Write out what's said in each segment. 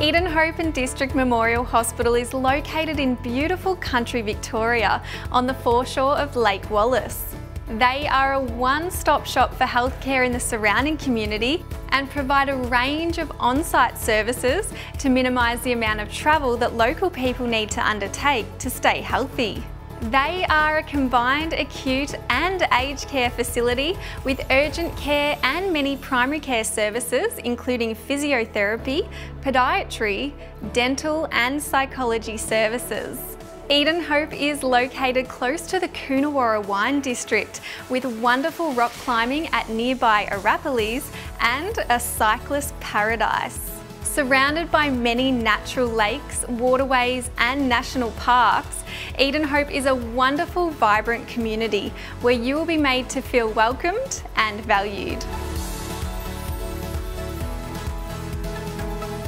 Edenhope and District Memorial Hospital is located in beautiful country Victoria on the foreshore of Lake Wallace. They are a one-stop shop for healthcare in the surrounding community and provide a range of on-site services to minimise the amount of travel that local people need to undertake to stay healthy. They are a combined acute and aged care facility with urgent care and many primary care services including physiotherapy, podiatry, dental and psychology services. Edenhope is located close to the Coonawarra Wine District with wonderful rock climbing at nearby Arapiles and a cyclist paradise. Surrounded by many natural lakes, waterways and national parks, Edenhope is a wonderful, vibrant community where you will be made to feel welcomed and valued.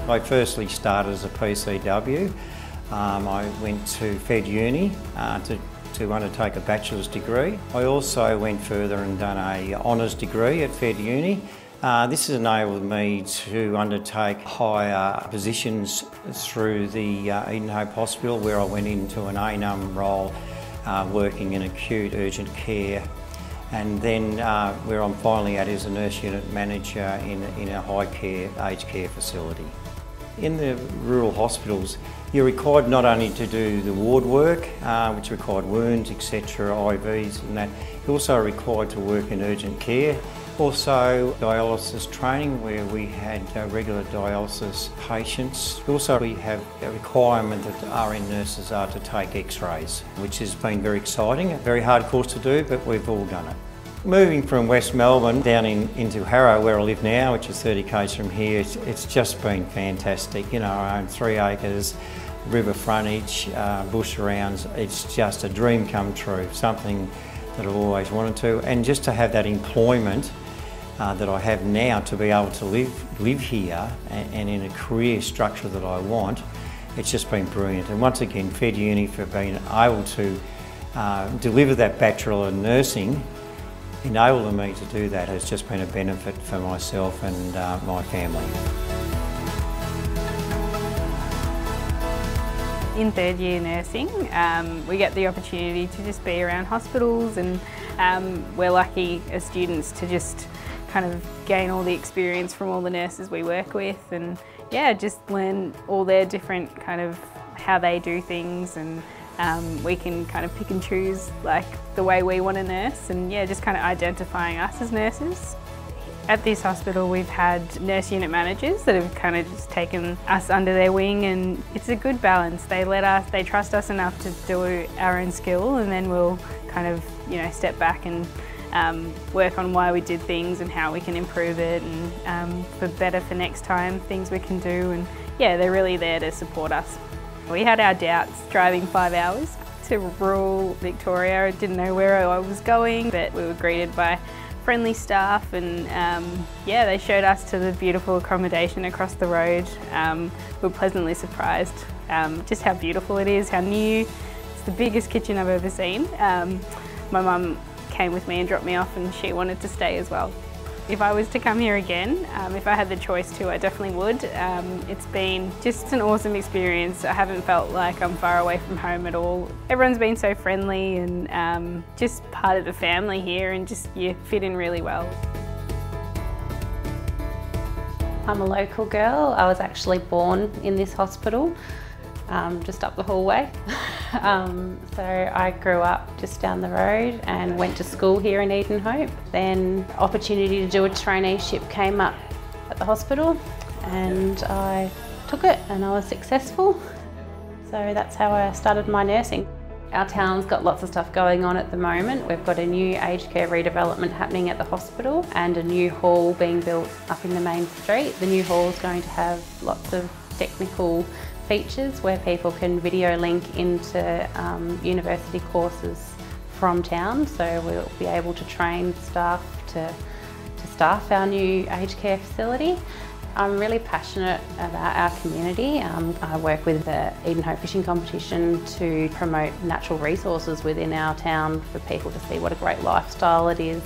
I firstly started as a PCW um, I went to Fed Uni uh, to, to undertake a bachelor's degree. I also went further and done a honours degree at Fed Uni. Uh, this has enabled me to undertake higher positions through the uh, Edenhope Hospital where I went into an ANUM role uh, working in acute urgent care and then uh, where I'm finally at is a nurse unit manager in, in a high care aged care facility. In the rural hospitals, you're required not only to do the ward work, uh, which required wounds, etc., IVs and that, you're also required to work in urgent care. Also dialysis training where we had uh, regular dialysis patients. Also we have a requirement that RN nurses are to take x-rays, which has been very exciting. A very hard course to do, but we've all done it. Moving from West Melbourne down in, into Harrow where I live now, which is 30 k's from here, it's, it's just been fantastic. You know, I own three acres, river frontage, uh, bush arounds. It's just a dream come true, something that I've always wanted to. And just to have that employment uh, that I have now to be able to live, live here and, and in a career structure that I want, it's just been brilliant. And once again, Fed Uni for being able to uh, deliver that Bachelor in Nursing enabling me to do that has just been a benefit for myself and uh, my family. In third year nursing, um, we get the opportunity to just be around hospitals and um, we're lucky as students to just kind of gain all the experience from all the nurses we work with and yeah, just learn all their different kind of how they do things and um, we can kind of pick and choose like the way we want to nurse and yeah, just kind of identifying us as nurses. At this hospital we've had nurse unit managers that have kind of just taken us under their wing and it's a good balance. They let us, they trust us enough to do our own skill and then we'll kind of, you know, step back and um, work on why we did things and how we can improve it and um, for better for next time, things we can do and yeah, they're really there to support us. We had our doubts driving five hours to rural Victoria. I didn't know where I was going, but we were greeted by friendly staff and um, yeah, they showed us to the beautiful accommodation across the road. Um, we were pleasantly surprised um, just how beautiful it is, how new. It's the biggest kitchen I've ever seen. Um, my mum came with me and dropped me off and she wanted to stay as well. If I was to come here again, um, if I had the choice to, I definitely would. Um, it's been just an awesome experience. I haven't felt like I'm far away from home at all. Everyone's been so friendly and um, just part of the family here and just you fit in really well. I'm a local girl. I was actually born in this hospital um, just up the hallway. um, so I grew up just down the road and went to school here in Edenhope. Then opportunity to do a traineeship came up at the hospital and I took it and I was successful. So that's how I started my nursing. Our town's got lots of stuff going on at the moment. We've got a new aged care redevelopment happening at the hospital and a new hall being built up in the main street. The new hall is going to have lots of technical features where people can video link into um, university courses from town. So we'll be able to train staff to, to staff our new aged care facility. I'm really passionate about our community. Um, I work with the Edenhope Fishing Competition to promote natural resources within our town for people to see what a great lifestyle it is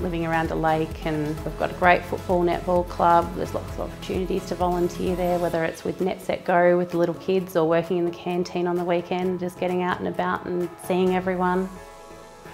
living around a lake and we've got a great football netball club. There's lots of opportunities to volunteer there, whether it's with Net Set Go with the little kids or working in the canteen on the weekend, just getting out and about and seeing everyone.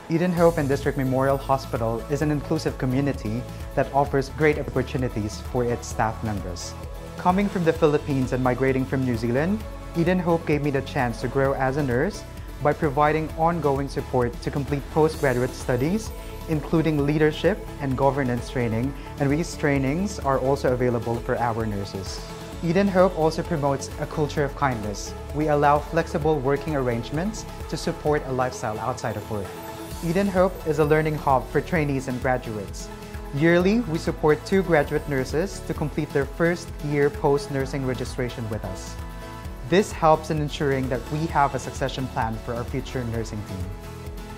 Edenhope and District Memorial Hospital is an inclusive community that offers great opportunities for its staff members. Coming from the Philippines and migrating from New Zealand, Edenhope gave me the chance to grow as a nurse by providing ongoing support to complete postgraduate studies, including leadership and governance training, and these trainings are also available for our nurses. Edenhope also promotes a culture of kindness. We allow flexible working arrangements to support a lifestyle outside of work. Edenhope is a learning hub for trainees and graduates. Yearly, we support two graduate nurses to complete their first year post-nursing registration with us. This helps in ensuring that we have a succession plan for our future nursing team.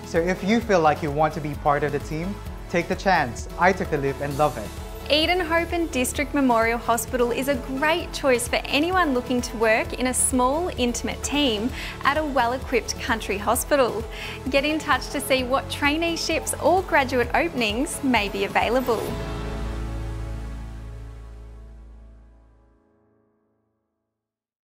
So if you feel like you want to be part of the team, take the chance. I took the leap and love it. Edenhope and District Memorial Hospital is a great choice for anyone looking to work in a small, intimate team at a well-equipped country hospital. Get in touch to see what traineeships or graduate openings may be available.